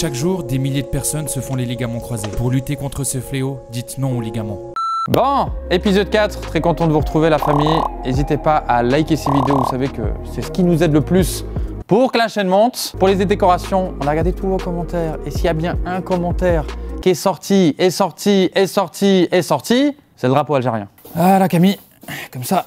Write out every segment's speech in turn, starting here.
Chaque jour, des milliers de personnes se font les ligaments croisés. Pour lutter contre ce fléau, dites non aux ligaments. Bon, épisode 4, très content de vous retrouver la famille. N'hésitez pas à liker ces vidéos, vous savez que c'est ce qui nous aide le plus pour que la chaîne monte. Pour les décorations, on a regardé tous vos commentaires. Et s'il y a bien un commentaire qui est sorti, est sorti, est sorti, est sorti, c'est le drapeau algérien. Ah la Camille, comme ça,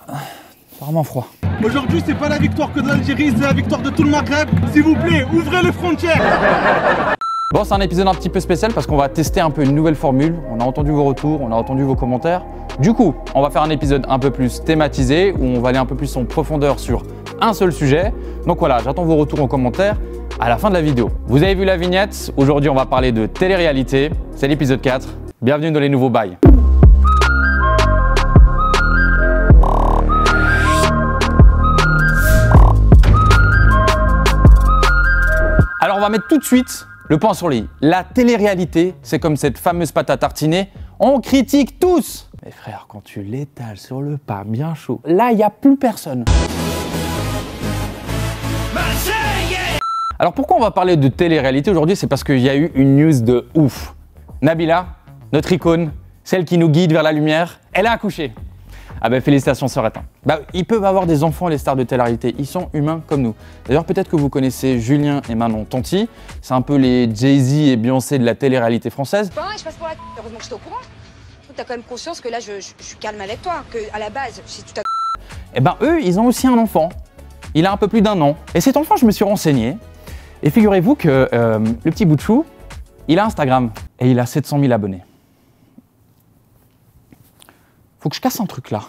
c'est vraiment froid. Aujourd'hui, c'est pas la victoire que de l'Algérie, c'est la victoire de tout le Maghreb. S'il vous plaît, ouvrez les frontières. Bon, c'est un épisode un petit peu spécial parce qu'on va tester un peu une nouvelle formule. On a entendu vos retours, on a entendu vos commentaires. Du coup, on va faire un épisode un peu plus thématisé où on va aller un peu plus en profondeur sur un seul sujet. Donc voilà, j'attends vos retours en commentaire à la fin de la vidéo. Vous avez vu la vignette, aujourd'hui on va parler de télé-réalité. C'est l'épisode 4. Bienvenue dans les nouveaux bails. Alors on va mettre tout de suite le point sur les La télé-réalité, c'est comme cette fameuse pâte à tartiner. On critique tous Mais frère, quand tu l'étales sur le pain bien chaud, là, il n'y a plus personne. Alors pourquoi on va parler de télé-réalité aujourd'hui? C'est parce qu'il y a eu une news de ouf. Nabila, notre icône, celle qui nous guide vers la lumière, elle a accouché. Ah ben félicitations Soretta. Bah, ils peuvent avoir des enfants les stars de télé-réalité, ils sont humains comme nous. D'ailleurs peut-être que vous connaissez Julien et Manon Tanti, c'est un peu les Jay-Z et Beyoncé de la télé-réalité française. Bon, je passe pour la heureusement que j'étais au courant. T'as quand même conscience que là, je, je- je suis calme avec toi, que à la base, si tu t'as Eh ben eux, ils ont aussi un enfant. Il a un peu plus d'un an. Et cet enfant, je me suis renseigné. Et figurez-vous que euh, le petit bout de chou, il a Instagram et il a 700 000 abonnés. Faut que je casse un truc là.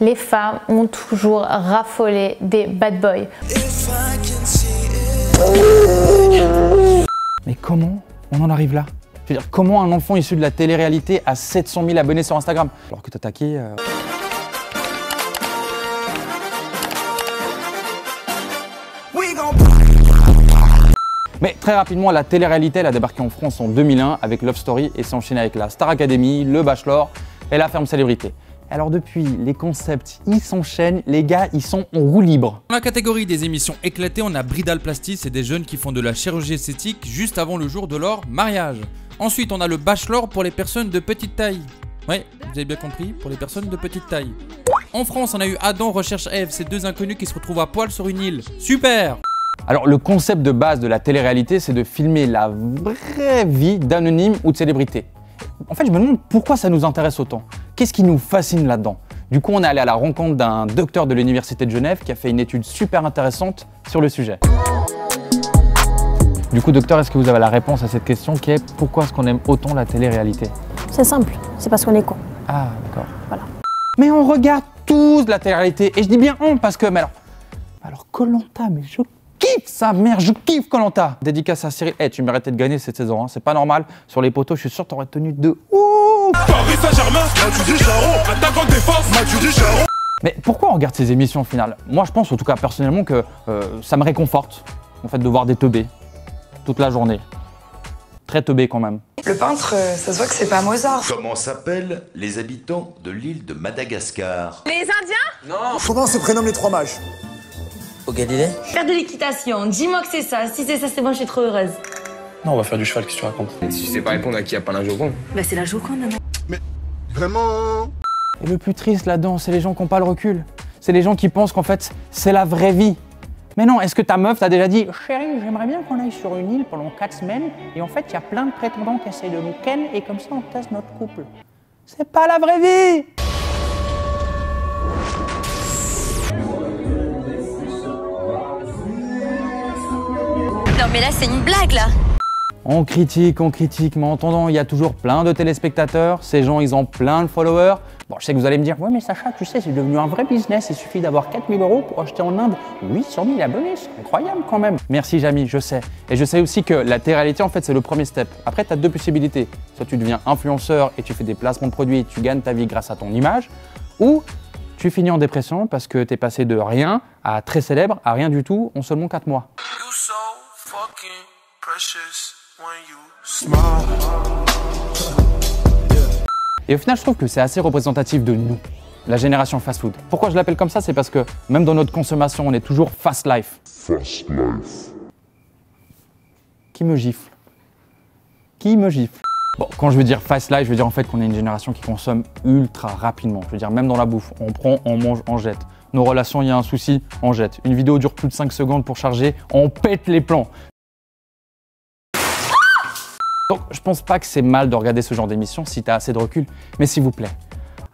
les femmes ont toujours raffolé des bad boys. Mais comment on en arrive là? Je veux dire, comment un enfant issu de la télé-réalité a 700 000 abonnés sur Instagram? Alors que t'attaquais. Euh... Mais très rapidement, la télé-réalité, elle a débarqué en France en 2001 avec Love Story et s'est enchaînée avec la Star Academy, Le Bachelor et la Ferme Célébrité. Alors depuis, les concepts, ils s'enchaînent, les gars, ils sont en roue libre. Dans la catégorie des émissions éclatées, on a Bridal Plasty, c'est des jeunes qui font de la chirurgie esthétique juste avant le jour de leur mariage. Ensuite, on a le Bachelor pour les personnes de petite taille. Ouais, vous avez bien compris, pour les personnes de petite taille. En France, on a eu Adam recherche Eve, ces deux inconnus qui se retrouvent à poil sur une île. Super Alors le concept de base de la télé-réalité, c'est de filmer la vraie vie d'anonymes ou de célébrités. En fait, je me demande pourquoi ça nous intéresse autant. Qu'est-ce qui nous fascine là-dedans? Du coup, on est allé à la rencontre d'un docteur de l'Université de Genève qui a fait une étude super intéressante sur le sujet. Du coup, docteur, est-ce que vous avez la réponse à cette question qui est pourquoi est-ce qu'on aime autant la télé-réalité? C'est simple, c'est parce qu'on est con. Ah, d'accord. Voilà. Mais on regarde tous la télé-réalité. Et je dis bien on parce que, mais alors, alors Colanta, mais je kiffe sa mère, je kiffe Colanta. Dédicace à Cyril. Eh, tu méritais de gagner cette saison, hein, c'est pas normal. Sur les poteaux, je suis sûr que t'aurais tenu de ouf. Paris Saint-Germain, attaquant de défense, Mathieu Charon. Mais pourquoi on regarde ces émissions au final? Moi, je pense, en tout cas personnellement, que euh, ça me réconforte, en fait, de voir des teubés toute la journée. Très teubés quand même. Le peintre, euh, ça se voit que c'est pas Mozart. Comment s'appellent les habitants de l'île de Madagascar? Les Indiens? Comment se prénomment les trois mages Au Galilée Faire de l'équitation, dis-moi que c'est ça. Si c'est ça, c'est bon, je suis trop heureuse. Non, on va faire du cheval, qu'est-ce que tu racontes? Si tu sais pas répondre à qui a pas la Joconde Bah, c'est la Joconde, non Vraiment Et le plus triste là-dedans, c'est les gens qui n'ont pas le recul. C'est les gens qui pensent qu'en fait, c'est la vraie vie. Mais non, est-ce que ta meuf t'a déjà dit Chérie, j'aimerais bien qu'on aille sur une île pendant 4 semaines et en fait, il y a plein de prétendants qui essaient de nous ken et comme ça, on teste notre couple. C'est pas la vraie vie mais là, c'est une blague, là. On critique, on critique, mais en attendant, il y a toujours plein de téléspectateurs. Ces gens, ils ont plein de followers. Bon, je sais que vous allez me dire, ouais, mais Sacha, tu sais, c'est devenu un vrai business. Il suffit d'avoir 4000 euros pour acheter en Inde 800 000 abonnés. C'est incroyable quand même. Merci, Jamy, je sais. Et je sais aussi que la télé-réalité, en fait, c'est le premier step. Après, tu as deux possibilités. Soit tu deviens influenceur et tu fais des placements de produits et tu gagnes ta vie grâce à ton image. Ou tu finis en dépression parce que tu es passé de rien à très célèbre à rien du tout en seulement 4 mois. Et au final, je trouve que c'est assez représentatif de nous, la génération fast-food. Pourquoi je l'appelle comme ça C'est parce que même dans notre consommation, on est toujours fast life. Fast life. qui me gifle? Qui me gifle? Bon, quand je veux dire fast life, je veux dire en fait qu'on est une génération qui consomme ultra rapidement. Je veux dire, même dans la bouffe, on prend, on mange, on jette. Nos relations, il y a un souci, on jette. Une vidéo dure plus de 5 secondes pour charger, on pète les plans. Donc, je pense pas que c'est mal de regarder ce genre d'émission si tu as assez de recul, mais s'il vous plaît,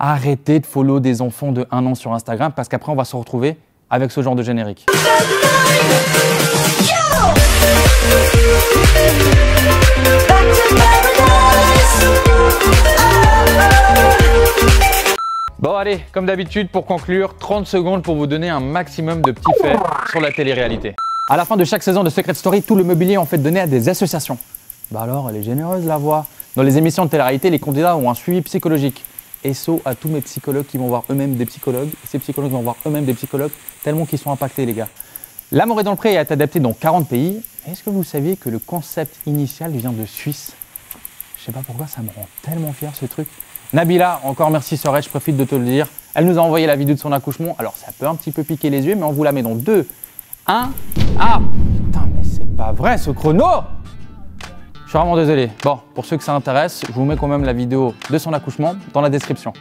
arrêtez de follow des enfants de 1 an sur Instagram parce qu'après on va se retrouver avec ce genre de générique. Bon allez, comme d'habitude, pour conclure, 30 secondes pour vous donner un maximum de petits faits sur la télé-réalité. À la fin de chaque saison de Secret Story, tout le mobilier est en fait donné à des associations. Bah alors, elle est généreuse la voix. Dans les émissions de télé-réalité, les candidats ont un suivi psychologique. Et saut à tous mes psychologues qui vont voir eux-mêmes des psychologues. Ces psychologues vont voir eux-mêmes des psychologues, tellement qu'ils sont impactés, les gars. L'amour est dans le pré été adapté dans 40 pays. Est-ce que vous saviez que le concept initial vient de Suisse? Je sais pas pourquoi, ça me rend tellement fier ce truc. Nabila, encore merci Sorel, je profite de te le dire. Elle nous a envoyé la vidéo de son accouchement. Alors ça peut un petit peu piquer les yeux, mais on vous la met dans 2, 1. Ah Putain, mais c'est pas vrai ce chrono suis vraiment désolé. Bon, pour ceux que ça intéresse, je vous mets quand même la vidéo de son accouchement dans la description.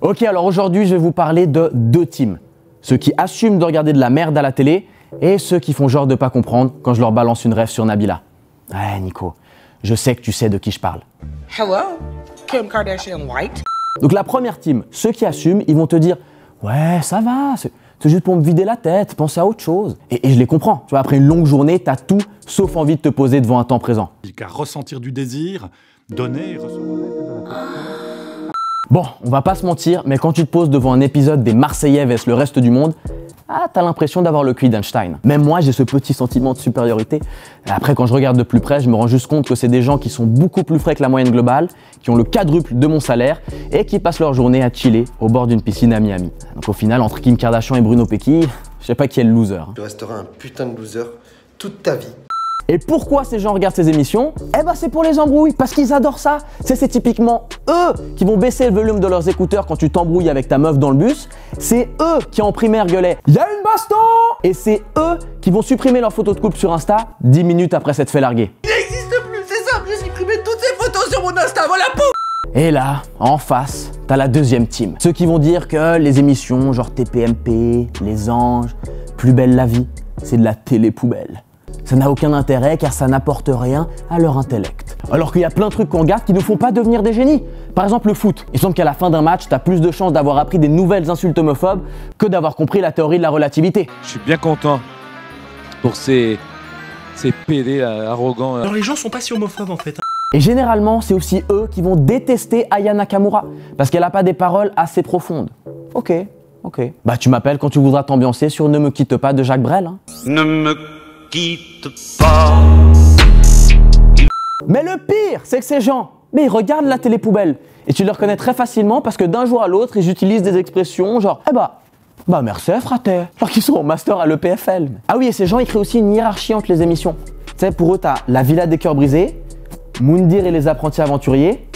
Ok, alors aujourd'hui, je vais vous parler de deux teams. Ceux qui assument de regarder de la merde à la télé et ceux qui font genre de pas comprendre quand je leur balance une rêve sur Nabila. Ouais, Nico, je sais que tu sais de qui je parle. Hello, Kim Kardashian White? Donc la première team, ceux qui assument, ils vont te dire Ouais, ça va, c'est juste pour me vider la tête, penser à autre chose. Et, et je les comprends. Tu vois, après une longue journée, t'as tout sauf envie de te poser devant un temps présent. Qu'à ressentir du désir, donner et recevoir. Bon, on va pas se mentir, mais quand tu te poses devant un épisode des Marseillais vs le reste du monde, ah, t'as l'impression d'avoir le QI d'Einstein. Même moi, j'ai ce petit sentiment de supériorité. Après, quand je regarde de plus près, je me rends juste compte que c'est des gens qui sont beaucoup plus frais que la moyenne globale, qui ont le quadruple de mon salaire et qui passent leur journée à chiller au bord d'une piscine à Miami. Donc au final, entre Kim Kardashian et Bruno Pecky, je sais pas qui est le loser. hein. Tu resteras un putain de loser toute ta vie. Et pourquoi ces gens regardent ces émissions Eh ben c'est pour les embrouilles, parce qu'ils adorent ça. C'est c'est typiquement eux qui vont baisser le volume de leurs écouteurs quand tu t'embrouilles avec ta meuf dans le bus. C'est eux qui en primaire gueulaient « Y'a une baston !» Et c'est eux qui vont supprimer leur photo de couple sur Insta 10 minutes après s'être fait larguer. Il n'existe plus, c'est simple, j'ai supprimé toutes ces photos sur mon Insta, voilà, pouf Et là, en face, t'as la deuxième team. Ceux qui vont dire que les émissions genre TPMP, Les Anges, Plus belle la vie, c'est de la télé poubelle. Ça n'a aucun intérêt car ça n'apporte rien à leur intellect. Alors qu'il y a plein de trucs qu'on regarde qui ne font pas devenir des génies. Par exemple le foot. Il semble qu'à la fin d'un match, t'as plus de chances d'avoir appris des nouvelles insultes homophobes que d'avoir compris la théorie de la relativité. Je suis bien content pour ces, ces PD arrogants. Alors les gens sont pas si homophobes en fait. hein. Et généralement, c'est aussi eux qui vont détester Aya Nakamura parce qu'elle n'a pas des paroles assez profondes. Ok, ok. Bah tu m'appelles quand tu voudras t'ambiancer sur Ne me quitte pas de Jacques Brel. hein. Ne me Mais le pire, c'est que ces gens, mais ils regardent la télé poubelle. Et tu les reconnais très facilement parce que d'un jour à l'autre, ils utilisent des expressions genre Eh bah, bah merci fraté. Alors qu'ils sont en master à l'EPFL. Ah oui, et ces gens, ils créent aussi une hiérarchie entre les émissions. Tu sais, pour eux, t'as La Villa des Cœurs Brisés, Moundir et les Apprentis Aventuriers,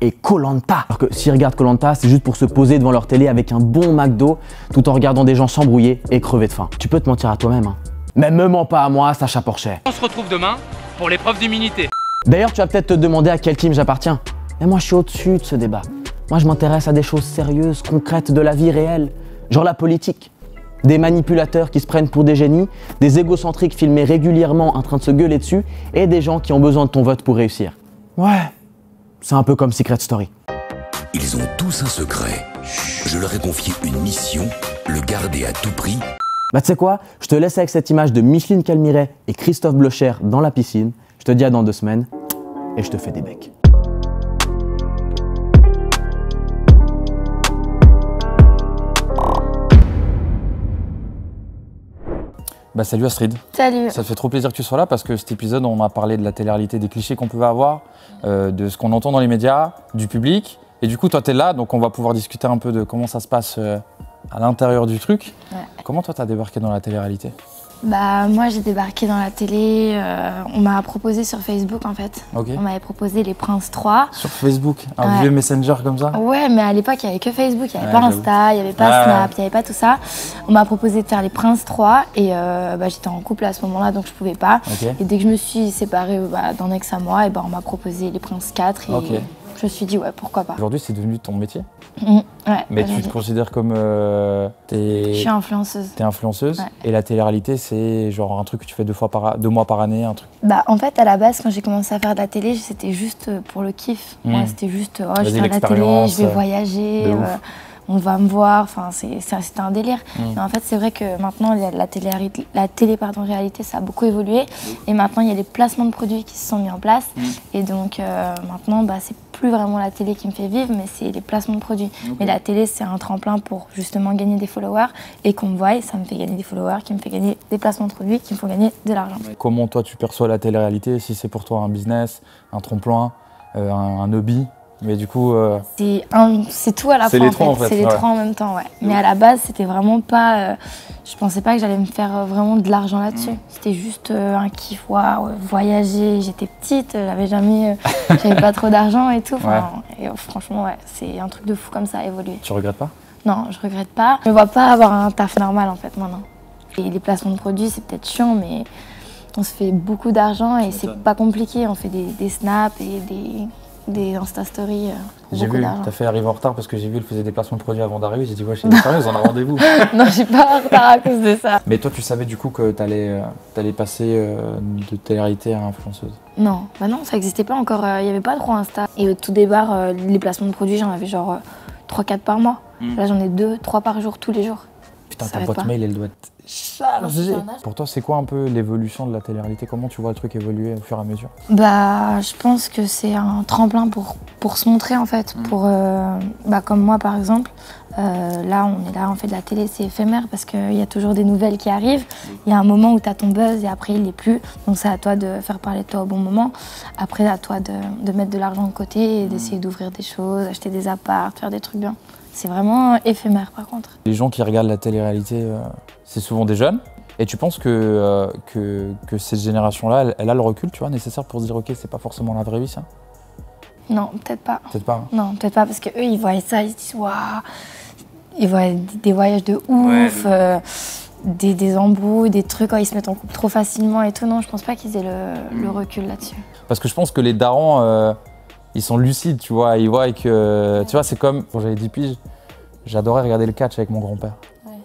et Colanta. Alors que s'ils regardent Colanta, c'est juste pour se poser devant leur télé avec un bon McDo, tout en regardant des gens s'embrouiller et crever de faim. Tu peux te mentir à toi-même, hein. Mais me mens pas à moi, Sacha Porchet. On se retrouve demain pour l'épreuve d'immunité. D'ailleurs, tu vas peut-être te demander à quel team j'appartiens. Mais moi, je suis au-dessus de ce débat. Moi, je m'intéresse à des choses sérieuses, concrètes de la vie réelle, genre la politique. Des manipulateurs qui se prennent pour des génies, des égocentriques filmés régulièrement en train de se gueuler dessus, et des gens qui ont besoin de ton vote pour réussir. Ouais, c'est un peu comme Secret Story. Ils ont tous un secret. Je leur ai confié une mission, le garder à tout prix. Bah, tu sais quoi? Je te laisse avec cette image de Micheline Calmiret et Christophe Blocher dans la piscine. Je te dis à dans deux semaines, et je te fais des becs. Bah salut Astrid. Salut. Ça te fait trop plaisir que tu sois là parce que cet épisode, on a parlé de la télé-réalité, des clichés qu'on pouvait avoir, euh, de ce qu'on entend dans les médias, du public. Et du coup, toi, tu es là, donc on va pouvoir discuter un peu de comment ça se passe euh, à l'intérieur du truc. Ouais. Comment toi t'as débarqué dans la télé-réalité? Bah moi j'ai débarqué dans la télé, euh, on m'a proposé sur Facebook en fait. On m'avait proposé Les Princes 3. Sur Facebook, un Ouais. vieux messenger comme ça? Ouais, mais à l'époque, il n'y avait que Facebook, il n'y avait Ouais, pas. Insta, il n'y avait pas Snap, il n'y avait pas tout ça. On m'a proposé de faire les Princes 3 et euh, bah, j'étais en couple à ce moment-là, donc je pouvais pas. Et dès que je me suis séparée bah, d'un ex à moi, et bah, on m'a proposé les Princes 4 et Ok. Je me suis dit, ouais, pourquoi pas. Aujourd'hui c'est devenu ton métier. Mm, ouais, Mais tu te considères comme. euh, Je suis influenceuse. T'es influenceuse Ouais. et la télé-réalité c'est genre un truc que tu fais deux, fois par, deux mois par année, un truc. Bah, en fait, à la base, quand j'ai commencé à faire de la télé, c'était juste pour le kiff. Mm. C'était juste, oh, je faire de la télé, je vais euh, voyager, euh, on va me voir. Enfin, c'est- un délire. Mm. Mais en fait, c'est vrai que maintenant, la télé, la télé pardon, réalité, ça a beaucoup évolué. Et maintenant, il y a les placements de produits qui se sont mis en place. Mm. Et donc, euh, maintenant, bah, c'est plus vraiment la télé qui me fait vivre, mais c'est les placements de produits. Mais la télé, c'est un tremplin pour justement gagner des followers et qu'on me voie. Ça me fait gagner des followers, qui me fait gagner des placements de produits, qui me font gagner de l'argent. Comment toi tu perçois la télé-réalité Si c'est pour toi un business, un tremplin, euh, un, un hobby? Mais du coup. euh, C'est un- c'est tout à la C'est fois. les trois, en fait, C'est les ouais. trois en même temps, ouais. Mais à la base, c'était vraiment pas. euh, je pensais pas que j'allais me faire euh, vraiment de l'argent là-dessus. Mm. C'était juste euh, un kiff, voyager. J'étais petite, j'avais jamais. j'avais pas trop d'argent et tout. Enfin, et, franchement, ouais, c'est un truc de fou comme ça, évoluer. Tu regrettes pas? Non, je regrette pas. Je me vois pas avoir un taf normal en fait maintenant. Et les placements de produits, c'est peut-être chiant, mais on se fait beaucoup d'argent et c'est pas compliqué. On fait des, des snaps et des, des Insta Stories. euh, J'ai vu, t'as fait arriver en retard parce que j'ai vu, elle faisait des placements de produits avant d'arriver. J'ai dit, ouais, chez sérieux, on a rendez-vous. non, j'ai pas en retard à cause de ça. Mais toi, tu savais du coup que t'allais euh, t'allais passer euh, de télé-réalité à influenceuse. Non, bah non, ça n'existait pas encore. Il n'y avait pas trop Insta. Et au tout départ, euh, les placements de produits, j'en avais genre 3-4 par mois. Mm. Là, j'en ai 2-3 par jour, tous les jours. Putain, Ça ta boîte pas. mail, elle doit être Pour toi, c'est quoi un peu l'évolution de la télé-réalité? Comment tu vois le truc évoluer au fur et à mesure? Bah, je pense que c'est un tremplin pour, pour se montrer en fait. Pour, euh, bah, comme moi par exemple, euh, là on est là, on fait de la télé, c'est éphémère parce qu'il y a toujours des nouvelles qui arrivent. Il y a un moment où tu as ton buzz et après il n'est plus. Donc c'est à toi de faire parler de toi au bon moment. Après, à toi de, de mettre de l'argent de côté et d'essayer d'ouvrir des choses, acheter des apparts, faire des trucs bien. C'est vraiment éphémère par contre. Les gens qui regardent la télé-réalité, euh, c'est souvent des jeunes. Et tu penses que, euh, que, que cette génération-là, elle, elle a le recul, tu vois, nécessaire pour se dire, ok, c'est pas forcément la vraie vie, ça? Non, peut-être pas. Peut-être pas. hein. Non, peut-être pas, parce qu'eux, ils voient ça, ils se disent waouh, ils voient des voyages de ouf, euh, des, des embrouilles, des trucs, quand ils se mettent en couple trop facilement et tout. Non, je pense pas qu'ils aient le, le recul là-dessus. Parce que je pense que les darons, euh, ils sont lucides, tu vois. Ils voient que. Tu vois, c'est comme quand j'avais 10 piges, j'adorais regarder le catch avec mon grand-père.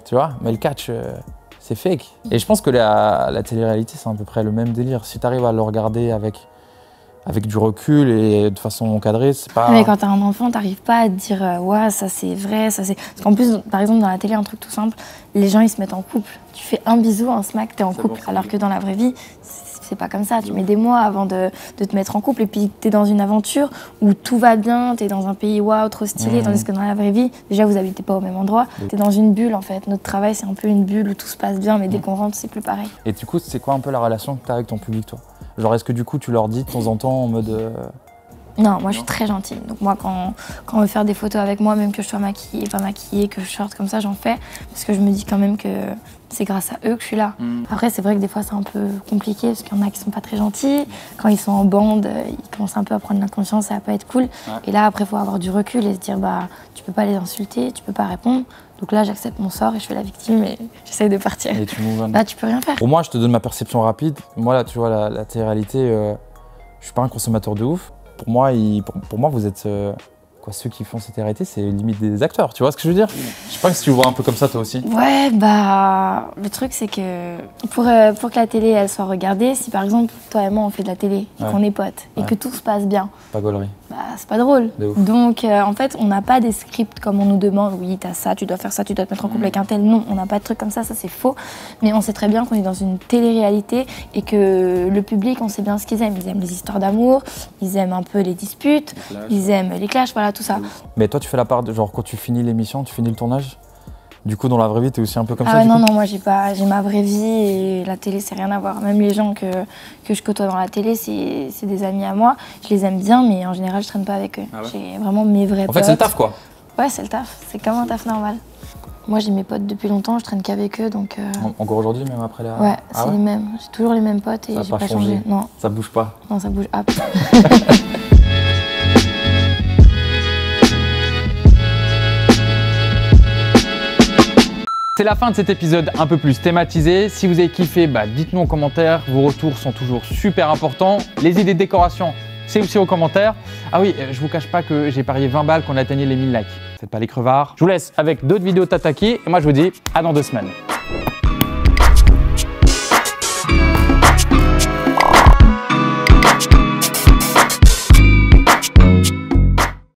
Tu vois Mais le catch, euh, c'est fake. Et je pense que la, la télé-réalité, c'est à peu près le même délire. Si tu arrives à le regarder avec, avec du recul et de façon encadrée, c'est pas. Mais quand t'as un enfant, t'arrives pas à te dire euh, ouais, ça c'est vrai, ça c'est. Parce qu'en plus, par exemple, dans la télé, un truc tout simple, les gens ils se mettent en couple. Tu fais un bisou, un smack, t'es en couple. Alors que dans la vraie vie, c'est pas comme ça. Tu mets des mois avant de, de te mettre en couple et puis t'es dans une aventure où tout va bien, t'es dans un pays waouh, trop stylé. Mhm. Tandis que dans la vraie vie, déjà vous habitez pas au même endroit. T'es dans une bulle en fait. Notre travail c'est un peu une bulle où tout se passe bien, mais dès qu'on rentre, c'est plus pareil. Et du coup, c'est quoi un peu la relation que tu as avec ton public, toi? Genre, est-ce que du coup, tu leur dis de temps en temps en mode. Non, moi je suis très gentille. Donc moi quand, quand on veut faire des photos avec moi, même que je sois maquillée, pas maquillée, que je sorte comme ça, j'en fais. Parce que je me dis quand même que c'est grâce à eux que je suis là. Mm. Après c'est vrai que des fois c'est un peu compliqué parce qu'il y en a qui sont pas très gentils. Quand ils sont en bande, euh, ils commencent un peu à prendre l'inconscience, ça va pas être cool. Et là après il faut avoir du recul et se dire bah tu peux pas les insulter, tu peux pas répondre. Donc là j'accepte mon sort et je fais la victime et j'essaye de partir. Et tu. Là tu peux rien faire. Pour moi, je te donne ma perception rapide. Moi, là, tu vois, la, la télé-réalité, euh, je suis pas un consommateur de ouf. Pour moi, il- pour, pour moi vous êtes. euh, quoi, ceux qui font cette télé-réalité, c'est limite des acteurs. Tu vois ce que je veux dire? Je sais pas si tu vois un peu comme ça, toi aussi. Ouais, bah, le truc c'est que pour, euh, pour que la télé elle soit regardée, si par exemple toi et moi on fait de la télé et Ouais. qu'on est potes et que tout se passe bien, Pas gaulerie. C'est pas drôle. Donc euh, en fait, on n'a pas des scripts comme on nous demande, oui, t'as ça, tu dois faire ça, tu dois te mettre en couple avec un tel. Non, on n'a pas de trucs comme ça, ça c'est faux. Mais on sait très bien qu'on est dans une télé-réalité et que le public, on sait bien ce qu'ils aiment. Ils aiment les histoires d'amour, ils aiment un peu les disputes, ils aiment les clashs, voilà, tout ça. Mais toi, tu fais la part de genre quand tu finis l'émission, tu finis le tournage? Du coup, dans la vraie vie, t'es aussi un peu comme ah ça. ouais, du non, coup non, moi j'ai pas, j'ai ma vraie vie et la télé c'est rien à voir. Même les gens que, que je côtoie dans la télé, c'est c'est des amis à moi. Je les aime bien, mais en général je traîne pas avec eux. Ah ouais J'ai vraiment mes vrais En fait, c'est le potes. taf, quoi. Ouais, c'est le taf. C'est comme un taf normal. Moi, j'ai mes potes depuis longtemps, je traîne qu'avec eux, donc. euh, En- Encore aujourd'hui, même après les Ouais, Ah c'est les mêmes. J'ai toujours les mêmes potes et j'ai pas pas, changé. changé. Non, Ça bouge pas. non, ça bouge. Hop. C'est la fin de cet épisode un peu plus thématisé. Si vous avez kiffé, bah, dites-nous en commentaire. Vos retours sont toujours super importants. Les idées de décoration, c'est aussi aux commentaires. Ah oui, euh, je vous cache pas que j'ai parié 20 balles qu'on atteignait les 1000 likes. Faites pas les crevards. Je vous laisse avec d'autres vidéos tataki et moi je vous dis à dans deux semaines.